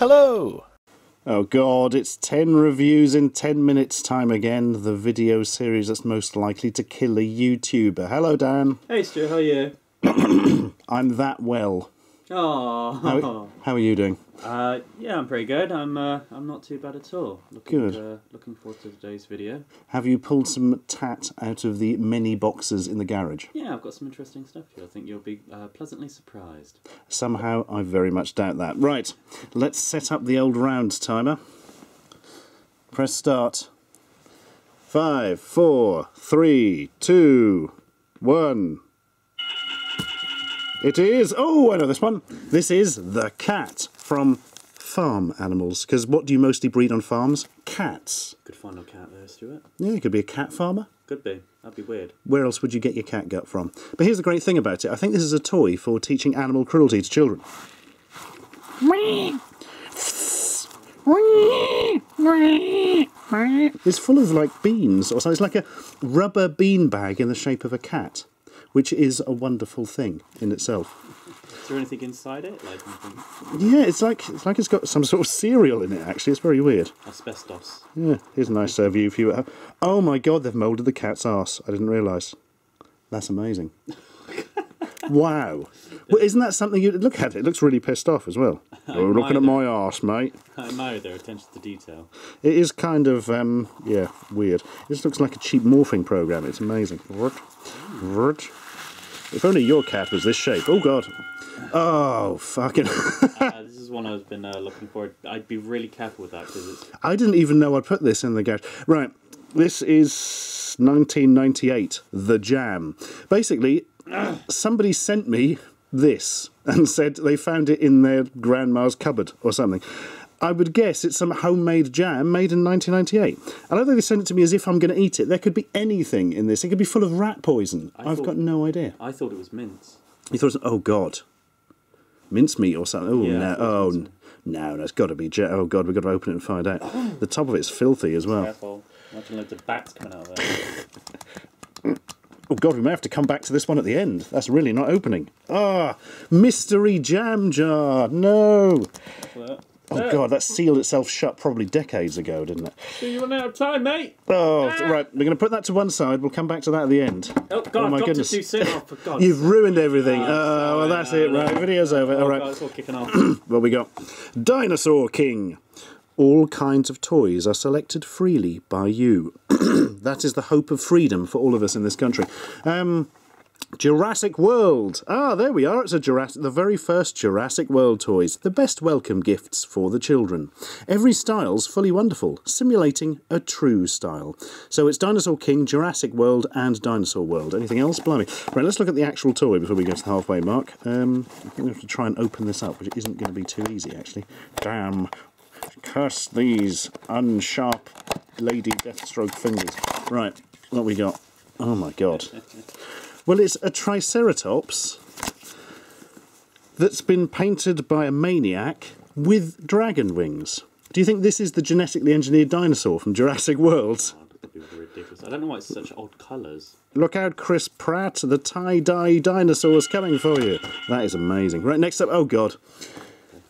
Hello! Oh god, it's 10 reviews in 10 minutes time again, the video series that's most likely to kill a YouTuber. Hello Dan. Hey Stu, how are you? I'm that well. Oh, How, how are you doing? uh, yeah, I'm pretty good. I'm uh, I'm not too bad at all. Looking, Good. Uh, looking forward to today's video. Have you pulled some tat out of the many boxes in the garage? Yeah, I've got some interesting stuff here. I think you'll be uh, pleasantly surprised. Somehow I very much doubt that. Right, let's set up the old round timer. Press start. Five, four, three, two, one. It is. Oh, I know this one. This is the cat from farm animals. Because what do you mostly breed on farms? Cats. Good final cat there, Stuart. Yeah, you could be a cat farmer. Could be. That'd be weird. Where else would you get your cat gut from? But here's the great thing about it. I think this is a toy for teaching animal cruelty to children. It's full of like beans or something. It's like a rubber bean bag in the shape of a cat, which is a wonderful thing in itself. Is there anything inside it? Like anything Yeah, it's like it's like it's got some sort of cereal in it. Actually, it's very weird. asbestos? Yeah, here's a nice uh, view for you. Oh my god, they've moulded the cat's arse. I didn't realise. That's amazing. Wow. Well, isn't that something you look at? It looks really pissed off as well. Oh, looking at my arse, mate. I admire their attention to detail. It is kind of, um, yeah, weird. This looks like a cheap morphing program. It's amazing. If only your cat was this shape. Oh god. Oh fucking. Uh, this is one I've been uh, looking for. I'd be really careful with that because it's I didn't even know I'd put this in the garage. Right, this is 1998, The Jam. Basically, somebody sent me this and said they found it in their grandma's cupboard or something. I would guess it's some homemade jam made in 1998. I don't they sent it to me as if I'm going to eat it. There could be anything in this. It could be full of rat poison. I I've thought- got no idea. I thought it was mince. You thought, it was- oh god, mincemeat or something? Oh Yeah, no, oh was no, no, it's got to be. Ja- oh god, we've got to open it and find out. the top of it's filthy as well. Careful. Imagine loads of bats coming out of there. Oh god, we may have to come back to this one at the end. That's really not opening. Ah, mystery jam jar. No. Oh god, that sealed itself shut probably decades ago, didn't it? You run out of time, mate. Oh, right. We're going to put that to one side. We'll come back to that at the end. Oh God, Oh, I've my got goodness. to too soon. Oh, for God's You've ruined everything. Oh, Oh, well, that's no, it. no. Right, video's over. Oh, All right. God, it's all kicking off. What we got? Dinosaur King. All kinds of toys are selected freely by you. that is the hope of freedom for all of us in this country. Um, Jurassic World. Ah, there we are. It's a Jurassic, the very first Jurassic World toys. The best welcome gifts for the children. Every style's fully wonderful, simulating a true style. So it's Dinosaur King, Jurassic World, and Dinosaur World. Anything else? Blimey. Right, let's look at the actual toy before we go to the halfway mark. Um, I think we have to try and open this up, which isn't going to be too easy, actually. Damn. Curse these unsharp lady Deathstroke fingers. Right, what we got? Oh my god. Well, it's a Triceratops that's been painted by a maniac with dragon wings. Do you think this is the genetically engineered dinosaur from Jurassic World? Ridiculous. I don't know why it's such odd colours. Look out, Chris Pratt, the tie-dye dinosaur's coming for you. That is amazing. Right, next up, oh god.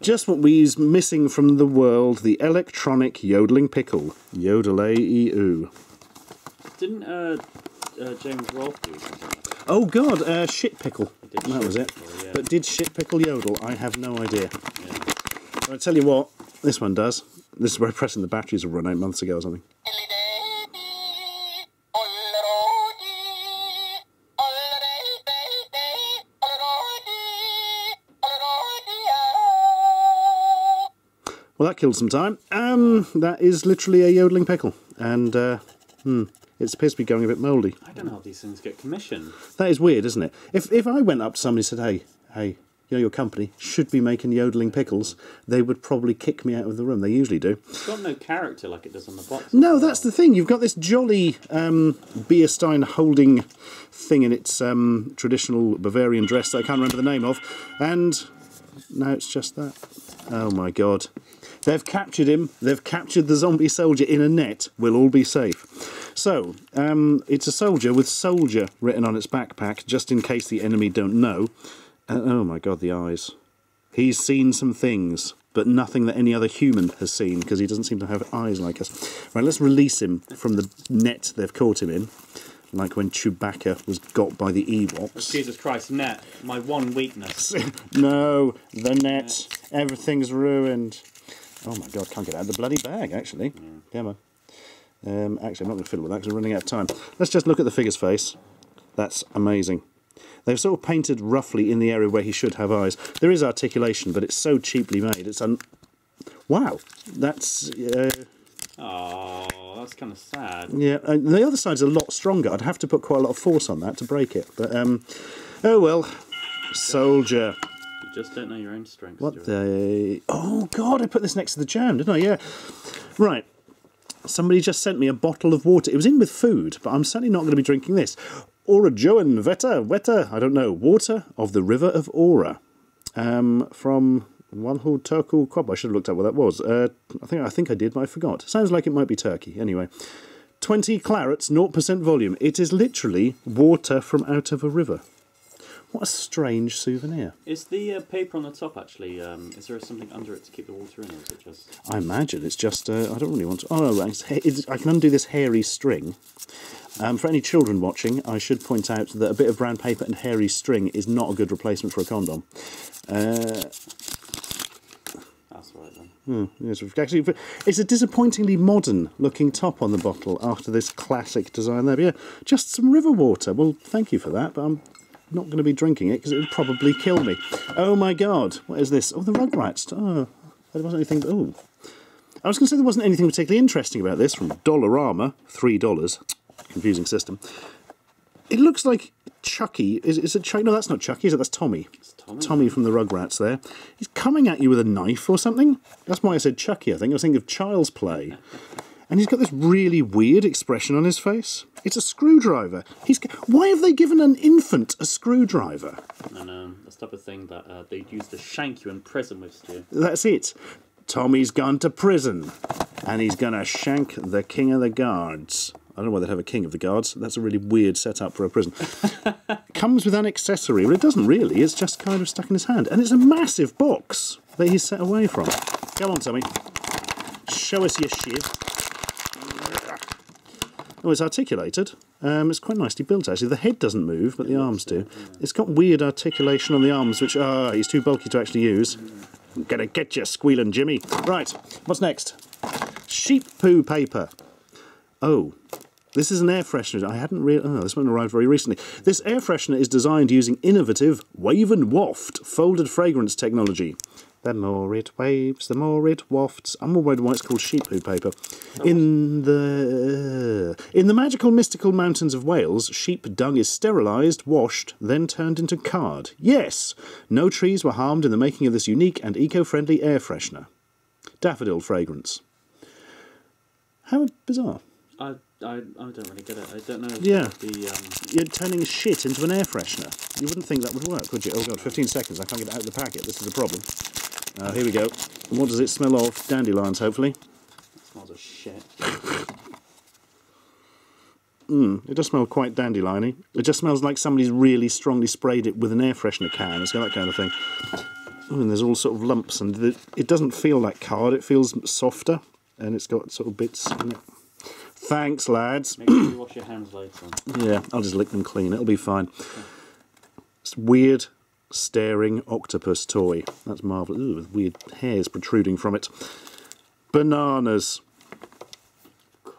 Just what we's missing from the world, the electronic yodeling pickle. Yodel-a-e-oo. Didn't uh, uh, James Rolfe do something? like that? Oh god, uh, shit pickle. That shit was it. pickle, yeah. But did shit pickle yodel? I have no idea. Yeah. I tell you what, this one does. This is where pressing the batteries will run out months ago or something. Well, that killed some time. Um, that is literally a yodeling pickle, and uh, hmm, it appears to be going a bit mouldy. I don't know how these things get commissioned. That is weird, isn't it? If if I went up to somebody and said, "Hey, hey, you know your company should be making yodeling pickles," they would probably kick me out of the room. They usually do. It's got no character like it does on the box. No, that's the thing. You've got this jolly um, beer stein holding thing in its um, traditional Bavarian dress that I can't remember the name of, and now it's just that. Oh my god. They've captured him. They've captured the zombie soldier in a net. We'll all be safe. So, um, it's a soldier with soldier written on its backpack, just in case the enemy don't know. Uh, oh my god, the eyes. He's seen some things. but nothing that any other human has seen because he doesn't seem to have eyes like us. Right, let's release him from the net they've caught him in, like when Chewbacca was got by the Ewoks. Jesus Christ, net, my one weakness. no, the net, everything's ruined. Oh my god, can't get out of the bloody bag, actually. Come on. Um, actually, I'm not going to fiddle with that because we're running out of time. Let's just look at the figure's face. That's amazing. They've sort of painted roughly in the area where he should have eyes. There is articulation, but it's so cheaply made. It's un. Wow, that's uh, Oh, that's kind of sad. yeah. And the other side's a lot stronger. I'd have to put quite a lot of force on that to break it. But um, oh well. Soldier. You just don't know your own strengths. What the? Oh God! I put this next to the jam, didn't I? Yeah. Right. Somebody just sent me a bottle of water. It was in with food, but I'm certainly not going to be drinking this. Aura Joan Veta Weta. I don't know. Water of the River of Aura. Um, from one whole Turku Kob. I should have looked up what that was. Uh, I think I think I did, but I forgot. Sounds like it might be Turkey. Anyway. 20 clarets, 0% volume. It is literally water from out of a river. What a strange souvenir. Is the uh, paper on the top actually? Um, is there something under it to keep the water in, or is it just? I imagine it's just. Uh, I don't really want to. Oh no, it's, it's, I can undo this hairy string. Um, for any children watching, I should point out that a bit of brown paper and hairy string is not a good replacement for a condom. Uh, That's right then. yes, actually, it's a disappointingly modern-looking top on the bottle after this classic design there. But yeah, just some river water. Well, thank you for that, but I'm not going to be drinking it because it would probably kill me. Oh my god, what is this? Oh, the Rugrats. Oh, there wasn't anything. Oh, I was going to say there wasn't anything particularly interesting about this from Dollarama, three dollars. Confusing system. It looks like Chucky. Is, is it Chucky? No, that's not Chucky. Is it? That's Tommy. It's Tommy. Tommy from the Rugrats. There, he's coming at you with a knife or something. That's why I said Chucky. I think I was thinking of Child's Play. And he's got this really weird expression on his face. It's a screwdriver. He's. Why have they given an infant a screwdriver? And um, that's the type of thing that uh, they'd use to shank you in prison with, Stu. That's it. Tommy's gone to prison, and he's gonna shank the king of the guards. I don't know why they'd have a king of the guards. That's a really weird setup for a prison. Comes with an accessory, but it doesn't really. It's just kind of stuck in his hand, and it's a massive box that he's set away from. Come on, Tommy. Show us your shiv. Oh, it's articulated. Um, it's quite nicely built, actually. The head doesn't move, but the arms do. It's got weird articulation on the arms, which, ah, he's too bulky to actually use. I'm gonna get you, squealing Jimmy. Right, what's next? Sheep poo paper. Oh, this is an air freshener. I hadn't really. Oh, this one arrived very recently. This air freshener is designed using innovative wave and waft folded fragrance technology. The more it waves, the more it wafts. I'm more worried why it's called sheep poo paper. In the in the magical mystical mountains of Wales, sheep dung is sterilised, washed, then turned into card. Yes, no trees were harmed in the making of this unique and eco-friendly air freshener. Daffodil fragrance. How bizarre. I, I, I don't really get it. I don't know. Yeah. The um, You're turning shit into an air freshener. You wouldn't think that would work, would you? Oh god, 15 seconds. I can't get it out of the packet. This is a problem. Uh, here we go. What does it smell of? Dandelions, hopefully. smells of shit. It does smell quite dandeliony. It just smells like somebody's really strongly sprayed it with an air freshener can. It's got that kind of thing. Oh, and there's all sort of lumps, and the, it doesn't feel like card. It feels softer, and it's got sort of bits in it. Thanks, lads. Make sure you wash your hands later. Yeah, I'll just lick them clean. It'll be fine. It's weird, staring octopus toy. That's marvellous. Ooh, with weird hairs protruding from it. Bananas.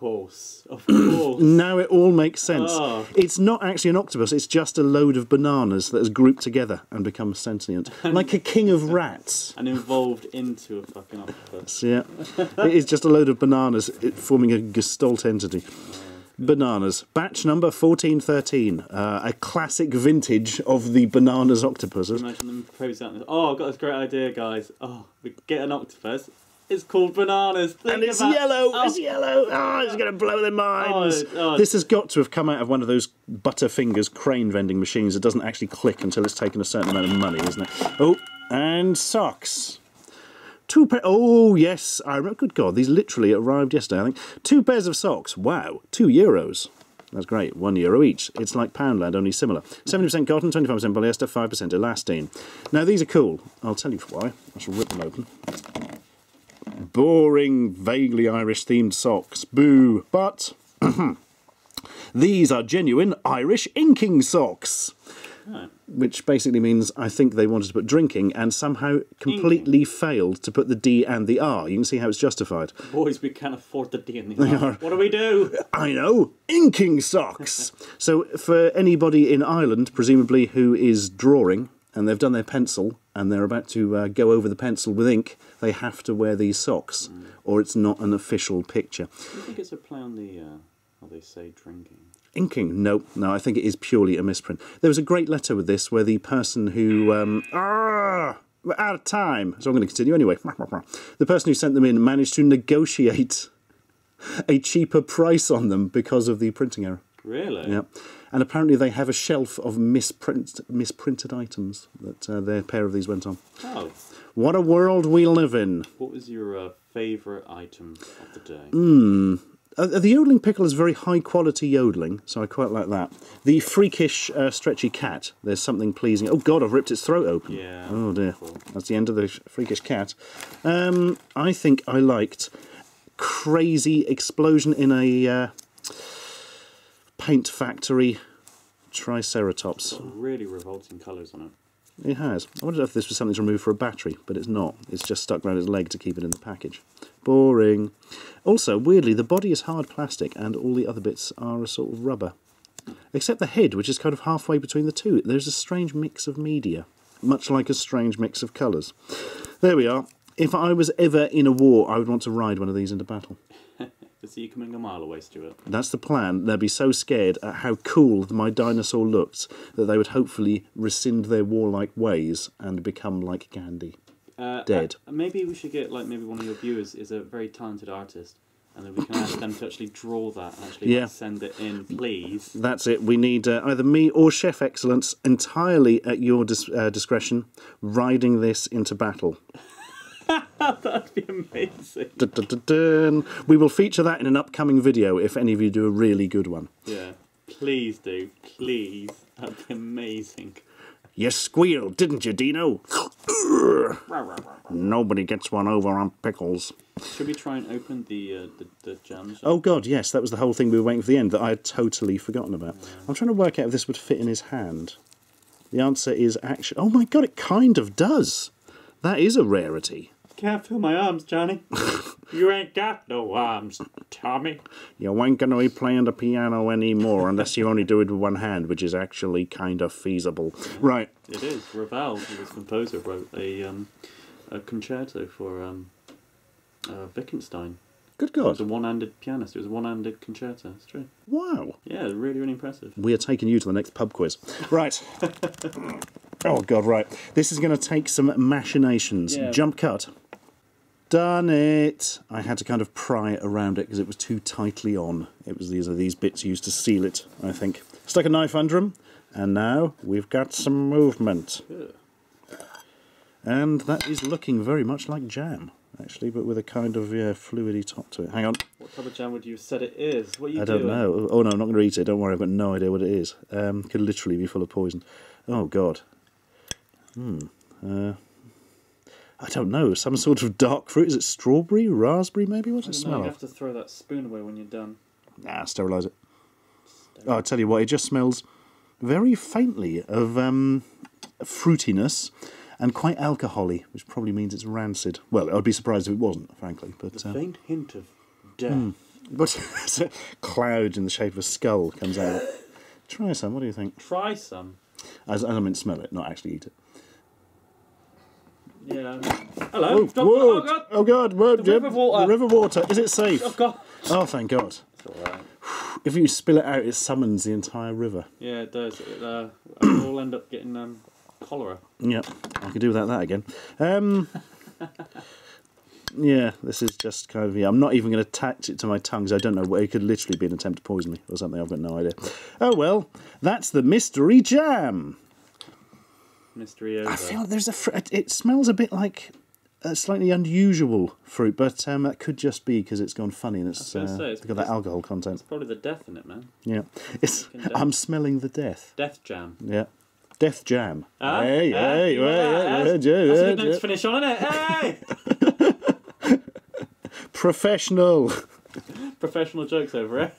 Of course, of course. Now it all makes sense. Oh. It's not actually an octopus, it's just a load of bananas that has grouped together and become sentient. like a king of rats. and evolved into a fucking octopus. Yeah. it is just a load of bananas forming a gestalt entity. Bananas. Batch number 1413. Uh, a classic vintage of the bananas octopuses. Imagine them. Oh, I've got this great idea, guys. Oh, we get an octopus. It's called bananas. Think And it's about- yellow. Oh, ah, It's yellow. Oh, it's going to blow their minds. Oh, oh. This has got to have come out of one of those Butterfingers crane vending machines that doesn't actually click until it's taken a certain amount of money, isn't it? Oh, and socks. Two pair. Oh yes, I remember. Good God, these literally arrived yesterday. I think two pairs of socks. Wow, two euros. That's great. One euro each. It's like Poundland, only similar. Seventy percent cotton, twenty-five percent polyester, five percent elastine. Now these are cool. I'll tell you why. I shall rip them open. Boring, vaguely Irish themed socks. Boo. But these are genuine Irish inking socks. Which basically means I think they wanted to put drinking and somehow completely failed to put the D and the R. You can see how it's justified. Boys, we can't afford the D and the R. What do we do? I know, inking socks. so for anybody in Ireland, presumably who is drawing and they've done their pencil and they're about to uh, go over the pencil with ink, they have to wear these socks, or it's not an official picture. Do you think it's a play on the, uh, how they say, drinking? Inking? No, no, I think it is purely a misprint. There was a great letter with this where the person who. Um, ah! We're out of time, so I'm going to continue anyway. The person who sent them in managed to negotiate a cheaper price on them because of the printing error. Really? Yeah, and apparently they have a shelf of misprint, misprinted items that uh, their pair of these went on. Oh, What a world we live in! what was your uh, favourite item of the day? Hmm. Uh, the yodeling pickle is very high quality yodeling, so I quite like that. The freakish uh, stretchy cat, there's something pleasing. Oh god, I've ripped its throat open. Yeah. Oh dear. Cool. That's the end of the freakish cat. Um, I think I liked crazy explosion in a uh, paint factory triceratops. Really revolting colours on it. It has. I wondered if this was something to remove for a battery, but it's not. It's just stuck around its leg to keep it in the package. Boring. Also, weirdly, the body is hard plastic and all the other bits are a sort of rubber. Except the head, which is kind of halfway between the two. There's a strange mix of media, much like a strange mix of colours. There we are. If I was ever in a war, I would want to ride one of these into battle. To see you coming a mile away, Stuart. That's the plan. They'd be so scared at how cool my dinosaur looked that they would hopefully rescind their warlike ways and become like Gandhi. Uh, Dead. uh, maybe we should get like maybe one of your viewers is a very talented artist, and then we can ask them to actually draw that and actually Yeah. send it in, please. That's it. We need uh, either me or Chef Excellence, entirely at your dis- uh, discretion, riding this into battle. That'd be amazing. Dun, dun, dun. We will feature that in an upcoming video if any of you do a really good one. Yeah, please do, please. That'd be amazing. You squealed, didn't you, Dino? Nobody gets one over on pickles. Should we try and open the uh, the, the jam? shop? Oh God, yes, that was the whole thing we were waiting for the end that I had totally forgotten about. I'm trying to work out if this would fit in his hand. The answer is actually. Oh my God, it kind of does. That is a rarity. Can't feel my arms, Johnny. you ain't got no arms, Tommy. You ain't gonna be playing the piano anymore unless you only do it with one hand, which is actually kind of feasible. Right. It is. Ravel, was composer, wrote a um, a concerto for um, uh, Wittgenstein. Good He was a one-handed pianist. It was a one-handed concerto. It's true. Wow. Yeah, really, really impressive. We are taking you to the next pub quiz. Right. oh God, right. This is going to take some machinations. Yeah. Jump cut. Done it. I had to kind of pry around it because it was too tightly on. It was these are these bits used to seal it. I think. Stuck a knife under them, and now we've got some movement. And that is looking very much like jam, actually, but with a kind of yeah, fluidy top to it. Hang on. What type of jam would you have said it is? What are you I don't know. Oh no, I'm not going to eat it. Don't worry, I've got no idea what it is. Um, could literally be full of poison. Oh god. Hmm. Uh, I don't know. Some sort of dark fruit. Is it strawberry, raspberry? Maybe. What's it know, smell you of? have to throw that spoon away when you're done. Nah, sterilise it. Oh, I tell you what, it just smells very faintly of um, fruitiness and quite alcoholy, which probably means it's rancid. Well, I'd be surprised if it wasn't, frankly. But uh, Faint hint of death. Hmm. but a cloud in the shape of a skull comes out. Try some. What do you think? Try some. As, as I meant smell it, not actually eat it. Yeah. Hello. Stop. Whoa! Oh god. Oh God! Whoa, The Jim. river water. The river water. Is it safe? Oh god. Oh, thank God. It's alright. If you spill it out, it summons the entire river. Yeah, it does. It, uh, we'll end up getting um, cholera. Yep, I could do without that again. Um, yeah, this is just kind of yeah. I'm not even going to attach it to my tongue 'cause I don't know. what- It could literally be an attempt to poison me or something. I've got no idea. Oh well, that's the mystery jam. Mystery over. I feel there's a. Fr- it- smells a bit like a slightly unusual fruit, but um, that could just be because it's gone funny and it's, uh, say, it's got that alcohol content. It's probably the death in it, man. Yeah, it's. I'm smelling the death. Death jam. Yeah, death jam. Ah, hey, ah, hey, hey, that? hey, That's- hey, That's a good note to finish on, isn't it? Hey! Professional. Professional jokes over it.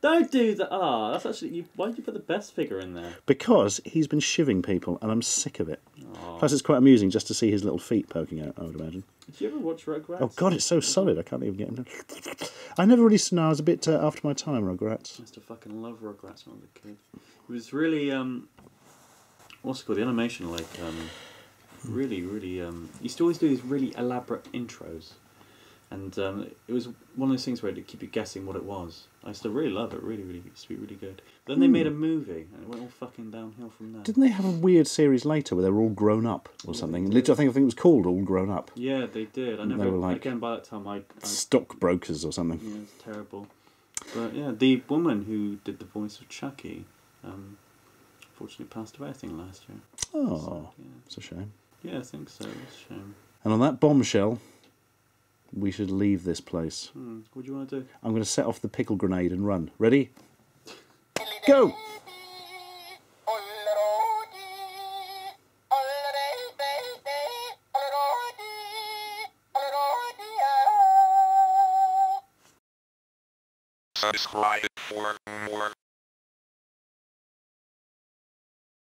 Don't do that. Ah, that's actually. You, why did you put the best figure in there? Because he's been shivving people, and I'm sick of it. Plus, it's quite amusing just to see his little feet poking out. I would imagine. Did you ever watch Rugrats? Oh God, it's so solid. I can't even get him. I never really. No, I was a bit uh, after my time. Rugrats. I used to fucking love Rugrats when I was a kid. It was really um, what's it called? The animation, like um, really, really um, used to always do these really elaborate intros, and um, it was one of those things where it'd keep you guessing what it was. I used to really love it. Really, really used to be really good. Then they made a movie, and it went all fucking downhill from there. Didn't they have a weird series later where they were all grown up or something? Literally, I think I think it was called All Grown Up. Yeah, they did. I never. They were like- again, by that time, I. I Stockbrokers or something. yeah, it's terrible. But yeah, the woman who did the voice of Chucky, um, unfortunately passed away. I think last year. Oh, Yeah, it's a shame. yeah, I think so. It's a shame. And on that bombshell, we should leave this place. Hmm. What do you want to do? I'm going to set off the pickle grenade and run. Ready? Go! Subscribe for more